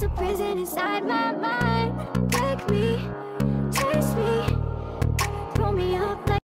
It's a prison inside my mind.